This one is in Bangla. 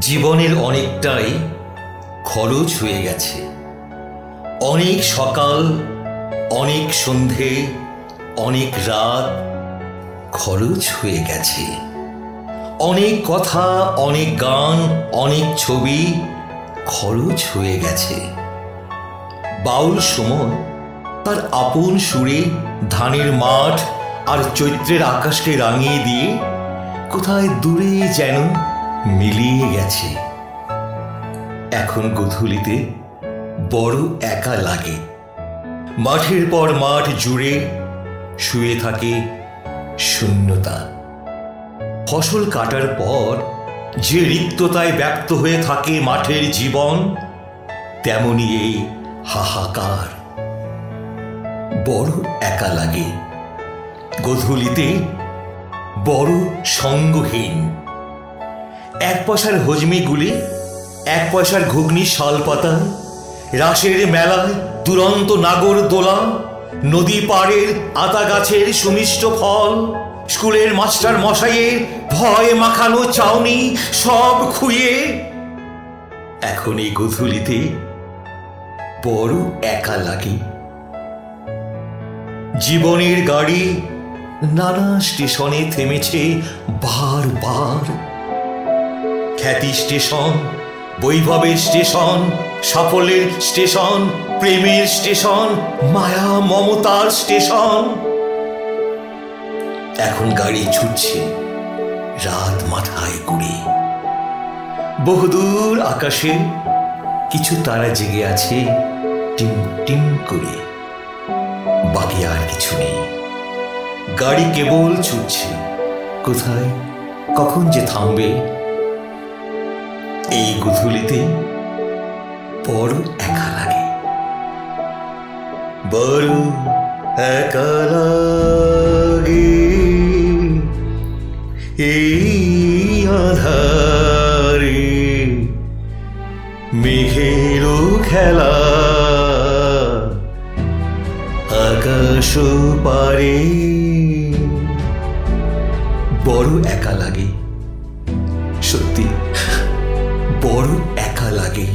জীবনের অনেকটাই খরচ হয়ে গেছে। অনেক সকাল, অনেক সন্ধে, অনেক রাত খরচ হয়ে গেছে। অনেক কথা, অনেক গান, অনেক ছবি খরচ হয়ে গেছে। বাউল সুমন তার আপন সুরে ধানের মাঠ আর চৈত্রের আকাশকে রাঙিয়ে দিয়ে কোথায় দূরে যেন মিলিয়ে গেছে। এখন গধূলিতে বড় একা লাগে। মাঠের পর মাঠ জুড়ে শুয়ে থাকে শূন্যতা। ফসল কাটার পর যে রিক্ততায় ব্যক্ত হয়ে থাকে মাঠের জীবন, তেমনি এই হাহাকার। বড় একা লাগে। গধূলিতে বড় সঙ্গহীন। এক পয়সার হজমিগুলি এক পয়সার ঘুগনি শাল পাতা, রাসের মেলায় দুরন্ত নাগর দোলা, নদী পাড়ের আতা গাছের সুমিষ্ট ফল, স্কুলের মাস্টার মশাইয়ের ভয় মাখানো চাউনি সব খুঁয়ে এখন এই গধূলিতে বড় একা লাগে। জীবনের গাড়ি নানা স্টেশনে থেমেছে বারবার। খ্যাতি স্টেশন, বৈভবের স্টেশন, সাফল্যের স্টেশন, প্রেমের স্টেশন, মায়া মমতার স্টেশন। এখন গাড়ি ছুটছে রাত মাথায় করে। বহুদূর আকাশে কিছু তারা জেগে আছে টিম টিম করে। বাকি আর কিছু নেই। গাড়ি কেবল ছুটছে। কোথায়, কখন যে থামবে এই গুধুলিতে বড় একা লাগে। বড় একা লাগে। এই আধারে মেঘেরও খেলা আকাশ পারে। বড় একা লাগে। সত্যি বড় একা লাগে